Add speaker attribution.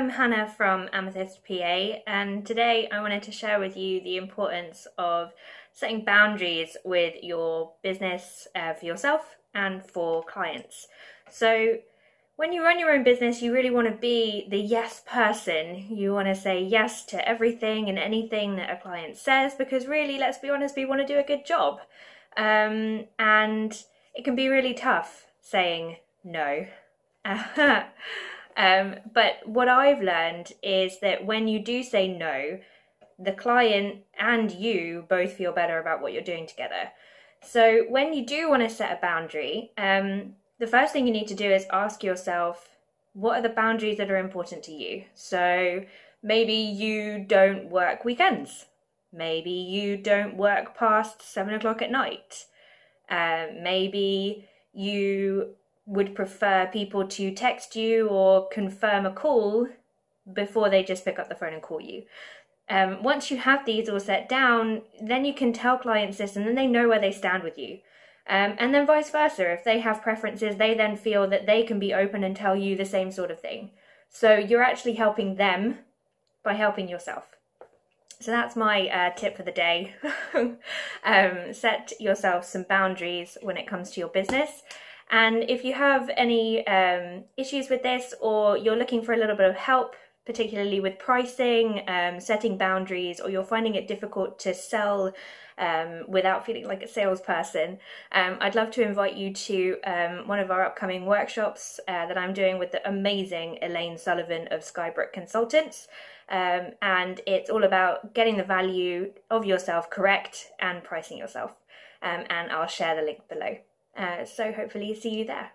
Speaker 1: I'm Hannah from Amethyst PA, and today I wanted to share with you the importance of setting boundaries with your business uh, for yourself and for clients. So, when you run your own business, you really want to be the yes person. You want to say yes to everything and anything that a client says because, really, let's be honest, we want to do a good job. Um, and it can be really tough saying no. um, but what I've learned is that when you do say no, the client and you both feel better about what you're doing together. So when you do want to set a boundary, um, the first thing you need to do is ask yourself, what are the boundaries that are important to you? So maybe you don't work weekends. Maybe you don't work past seven o'clock at night. Uh, maybe you would prefer people to text you or confirm a call before they just pick up the phone and call you. Um, once you have these all set down, then you can tell clients this and then they know where they stand with you. Um, and then vice versa, if they have preferences, they then feel that they can be open and tell you the same sort of thing. So you're actually helping them by helping yourself. So that's my uh, tip for the day. um, set yourself some boundaries when it comes to your business. And if you have any um, issues with this or you're looking for a little bit of help, particularly with pricing, um, setting boundaries, or you're finding it difficult to sell um, without feeling like a salesperson, um, I'd love to invite you to um, one of our upcoming workshops uh, that I'm doing with the amazing Elaine Sullivan of Skybrook Consultants. Um, and it's all about getting the value of yourself correct and pricing yourself. Um, and I'll share the link below. Uh, so hopefully see you there.